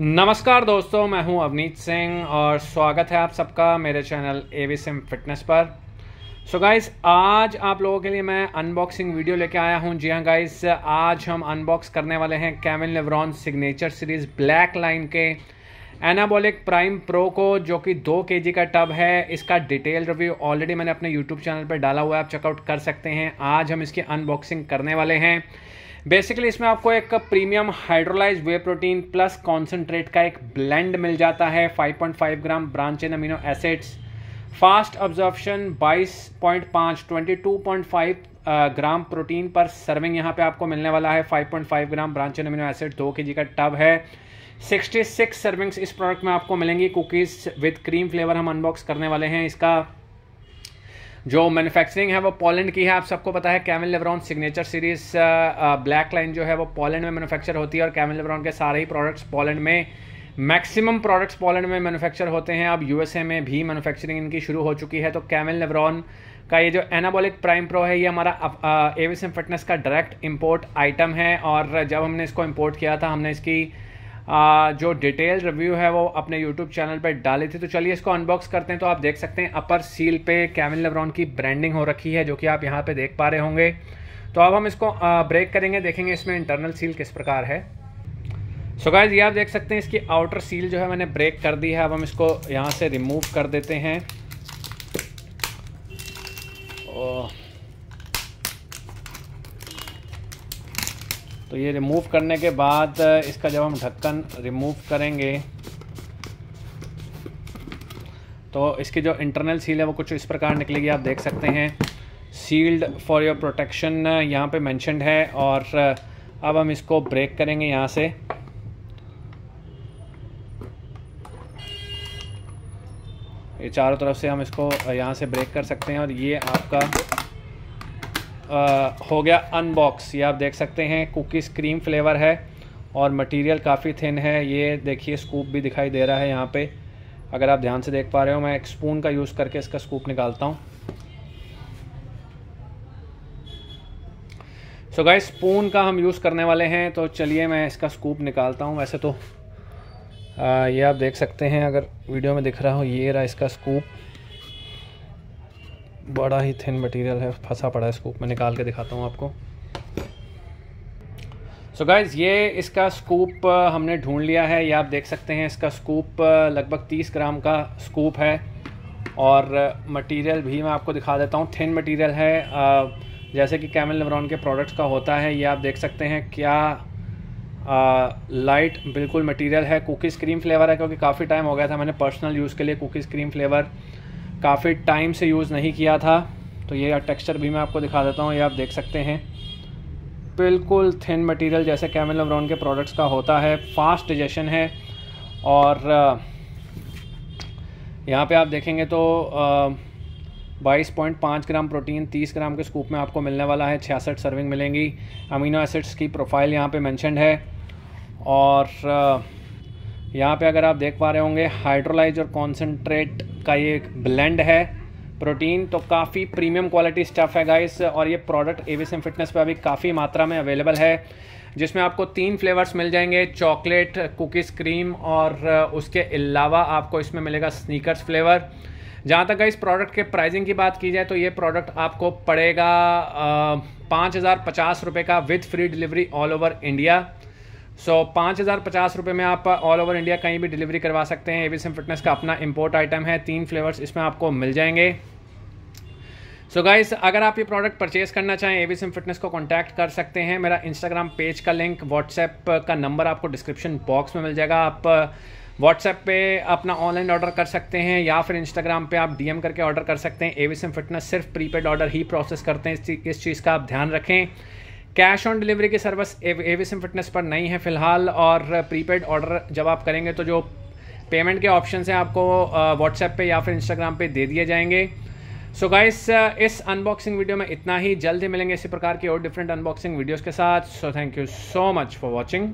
नमस्कार दोस्तों, मैं हूँ अवनीत सिंह और स्वागत है आप सबका मेरे channel A V SIM fitness पर। सो so गाइस आज आप लोगों के लिए मैं अनबॉक्सिंग वीडियो लेके आया हूँ। जी हाँ गाइस आज हम अनबॉक्स करने वाले हैं कैमिन लेवरॉन सिग्नेचर सीरीज़ ब्लैक लाइन के एनाबॉलिक प्राइम प्रो को, जो कि दो के का टब है। इसका डिटेल रिव्यू ऑलरेडी मैंने अपने यूट्यूब चैनल पर डाला हुआ है, आप चेकआउट कर सकते हैं। आज हम इसकी अनबॉक्सिंग करने वाले हैं। बेसिकली इसमें आपको एक premium hydrolyse whey protein plus concentrate का एक ब्लेंड मिल जाता है 5.5 gram branch in amino acids fast absorption 22.5 22.5 gram protein per serving यहाँ पे आपको मिलने वाला है 5.5 gram branch in amino acid दो के का टब है। 66 सर्विंग्स इस प्रोडक्ट में आपको मिलेंगी कुकीज़ विद क्रीम फ्लेवर हम अनबॉक्स करने वाले हैं इसका। जो मैन्युफैक्चरिंग है वो पोलैंड की है, आप सबको पता है Kevin Levrone signature series black line जो है वो पोलैंड में मैन्युफैक्चर होती है और कैमिल लेवरॉन के सारे ही प्रोडक्ट्स पोलैंड में मैक्सिमम प्रोडक्ट्स पोलैंड में मैन्युफैक्चर होते हैं। अब यूएसए में भी मैन्युफैक्चरिंग इनकी शुरू हो चुकी है तो कैमिल लेवरॉन का ये जो एनाबॉलिक प्राइम प्रो है, ये हमारा एविसम फिटनेस का डायरेक्ट इम्पोर्ट आइटम है और जब हमने इसको इम्पोर्ट किया था, हमने इसकी जो डिटेल रिव्यू है वो अपने यूट्यूब चैनल पर डाली थी। तो चलिए इसको अनबॉक्स करते हैं तो आप देख सकते हैं अपर सील पे कैमिल लेब्रॉन की ब्रांडिंग हो रखी है, जो कि आप यहाँ पे देख पा रहे होंगे। तो अब हम इसको ब्रेक करेंगे, देखेंगे इसमें इंटरनल सील किस प्रकार है। सो so गाइज़ ये आप देख सकते हैं इसकी आउटर सील जो है मैंने ब्रेक कर दी है। अब हम इसको यहाँ से रिमूव कर देते हैं। तो ये रिमूव करने के बाद इसका जब हम ढक्कन रिमूव करेंगे तो इसकी जो इंटरनल सील है वो कुछ इस प्रकार निकलेगी, आप देख सकते हैं। सील्ड फॉर योर प्रोटेक्शन यहाँ पे मेंशनड है और अब हम इसको ब्रेक करेंगे यहाँ से। ये चारों तरफ़ से हम इसको यहाँ से ब्रेक कर सकते हैं और ये आपका हो गया अनबॉक्स ये आप देख सकते हैं कुकीज़ क्रीम फ्लेवर है और मटेरियल काफ़ी थिन है। ये देखिए स्कूप भी दिखाई दे रहा है यहाँ पे। अगर आप ध्यान से देख पा रहे हो मैं एक स्पून का यूज़ करके इसका स्कूप निकालता हूँ। सो गाइस स्पून का हम यूज़ करने वाले हैं तो चलिए मैं इसका स्कूप निकालता हूँ। वैसे तो आ, ये आप देख सकते हैं अगर वीडियो में दिख रहा हो ये रहा इसका स्कूप बड़ा ही थिन मटेरियल है, फंसा पड़ा है स्कूप मैं निकाल के दिखाता हूँ आपको। सो so गाइज़ ये इसका स्कूप हमने ढूंढ लिया है, ये आप देख सकते हैं, इसका स्कूप लगभग 30 ग्राम का स्कूप है। और मटेरियल भी मैं आपको दिखा देता हूँ थिन मटेरियल है जैसे कि कैमल लेवरॉन के प्रोडक्ट्स का होता है, ये आप देख सकते हैं क्या लाइट बिल्कुल मटेरियल है। कुकीज़ क्रीम फ्लेवर है, क्योंकि काफ़ी टाइम हो गया था मैंने पर्सनल यूज़ के लिए कुकीज़ क्रीम फ्लेवर काफ़ी टाइम से यूज़ नहीं किया था। तो ये टेक्सचर भी मैं आपको दिखा देता हूँ, ये आप देख सकते हैं। बिल्कुल थिन मटेरियल जैसे कैमल लवरॉन के प्रोडक्ट्स का होता है। फास्ट डिजेशन है। और यहाँ पे आप देखेंगे तो बाईस पॉइंट पाँच ग्राम प्रोटीन, तीस ग्राम के स्कूप में आपको मिलने वाला है। छियासठ सर्विंग मिलेंगी। अमीनो एसिड्स की प्रोफ़ाइल यहाँ पे मेंशनड है। और यहाँ पे अगर आप देख पा रहे होंगे हाइड्रोलाइज और कॉन्सेंट्रेट का ये एक ब्लेंड है। प्रोटीन तो काफ़ी प्रीमियम क्वालिटी स्टफ़ है गाइस और ये प्रोडक्ट एविसम फिटनेस पर अभी काफ़ी मात्रा में अवेलेबल है, जिसमें आपको तीन फ्लेवर्स मिल जाएँगे चॉकलेट कुकीज़ क्रीम और उसके अलावा आपको इसमें मिलेगा स्नीकर्स फ्लेवर जहाँ तक इस प्रोडक्ट के प्राइसिंग की बात की जाए तो ये प्रोडक्ट आपको पड़ेगा पाँच हज़ार पचास रुपये का with free delivery all over India so पाँच हज़ार पचास रुपये में आप ऑल ओवर इंडिया कहीं भी डिलीवरी करवा सकते हैं। एविसम फिटनेस का अपना इंपोर्ट आइटम है। तीन फ्लेवर्स इसमें आपको मिल जाएँगे। सो so गाइस अगर आप ये प्रोडक्ट परचेज करना चाहें एविसम फिटनेस को कांटेक्ट कर सकते हैं। मेरा इंस्टाग्राम पेज का लिंक व्हाट्सएप का नंबर आपको डिस्क्रिप्शन बॉक्स में मिल जाएगा। आप व्हाट्सएप पे अपना ऑनलाइन ऑर्डर कर सकते हैं, या फिर इंस्टाग्राम पे आप डीएम करके ऑर्डर कर सकते हैं। एविसम फिटनेस सिर्फ़ प्रीपेड ऑर्डर ही प्रोसेस करते हैं। इस चीज़ का आप ध्यान रखें। कैश ऑन डिलीवरी की सर्विस एविसम फिटनेस पर नहीं है फ़िलहाल, और प्रीपेड ऑर्डर जब आप करेंगे तो जो पेमेंट के ऑप्शन हैं आपको व्हाट्सएप पे या फिर इंस्टाग्राम पे दे दिए जाएँगे। सो so गाइस इस अनबॉक्सिंग वीडियो में इतना ही। जल्द ही मिलेंगे इसी प्रकार के और डिफरेंट अनबॉक्सिंग वीडियोस के साथ। So thank you so much for watching